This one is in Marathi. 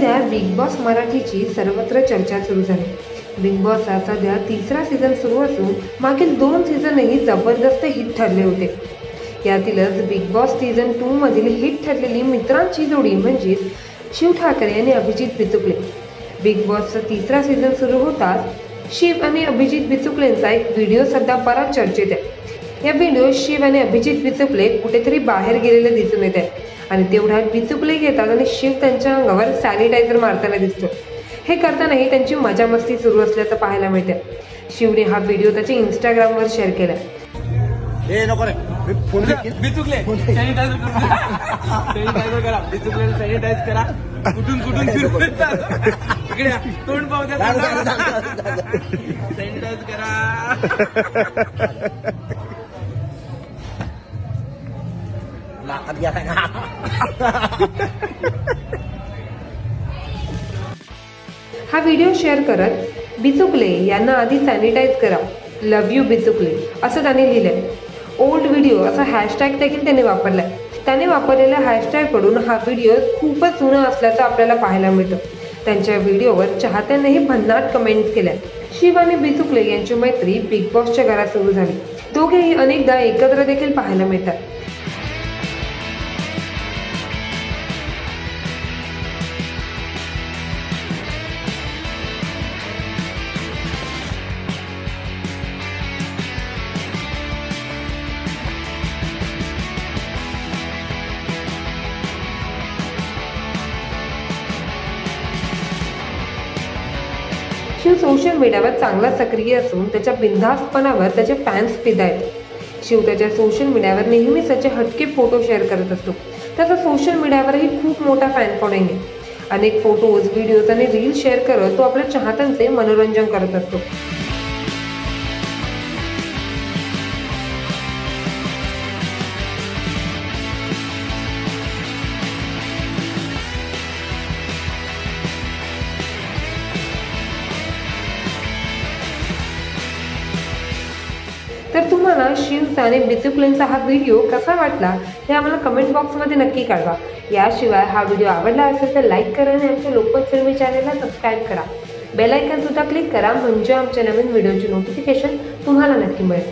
सध्या बिग बॉस मराठीची सर्वत्र चर्चा सुरू झाली. बिग बॉसचा सध्या तिसरा सीझन सुरू असून मागील दोन सीझनही जबरदस्त हिट ठरले होते. यातीलच बिग बॉस सीझन टू मधील हिट ठरलेली मित्रांची जोडी म्हणजेच शिव ठाकरे आणि अभिजित बिचुकले. बिग बॉसचा तिसरा सीझन सुरू होताच शिव आणि अभिजित बिचुकलेंचा एक व्हिडिओ सध्या बराच चर्चेत आहे. या व्हिडिओ शिव आणि अभिजित बिचुकले कुठेतरी बाहेर गेलेले दिसून येत आहे. आणि तेवढ्यात बिचुकले घेतात आणि शिव त्यांच्या अंगावर सॅनिटायझर मारताना दिसतो. हे करतानाही त्यांची मजा मस्ती सुरू असल्याचं पाहायला मिळते शिवने हा व्हिडिओ त्याच्या इंस्टाग्रामवर शेअर केला ए नको रे. मी नाकात गेला हा व्हिडिओ शेअर करत बिचुकले यांना आधी सॅनिटाईज करा लव्ह यू बिचुकले असं त्याने लिहिलंय. ओल्ड व्हिडिओ असा हॅशटॅग देखील त्याने वापरलाय. त्याने वापरलेल्या हॅशटॅगकडून हा व्हिडिओ खूपच जुना असल्याचं आपल्याला पाहायला मिळतं. त्यांच्या व्हिडिओवर चाहत्यांनीही भन्नाट कमेंट्स केल्या शिव आणि बिचुकले यांची मैत्री बिग बॉसच्या घरात सुरू झाली. दोघेही अनेकदा एकत्र देखील पाहायला मिळतात. शिव सोशल मीडियावर चांगला सक्रिय असून त्याच्या बिनधास्तपणावर त्याचे फॅन्स फिदा आहेत. शिव त्याच्या सोशल मीडियावर नेहमीच त्याचे हटके फोटो शेअर करत असतो. त्याचा सोशल मीडियावरही खूप मोठा फॅन फॉलोइंग आहे. अनेक फोटोज व्हिडिओज आणि रील्स शेअर करत तो आपल्या चाहत्यांचे मनोरंजन करत असतो. तर तुम्हाला शिवचा आणि बिचुकलेंचा हा व्हिडिओ कसा वाटला हे आम्हाला कमेंट बॉक्समध्ये नक्की कळवा. याशिवाय हा व्हिडिओ आवडला असेल तर लाईक करा आणि आमच्या लोकल फिल्मी चॅनलला सबस्क्राईब करा. बेलायकनसुद्धा क्लिक करा म्हणजे आमच्या नवीन व्हिडिओची नोटिफिकेशन तुम्हाला नक्की मिळेल.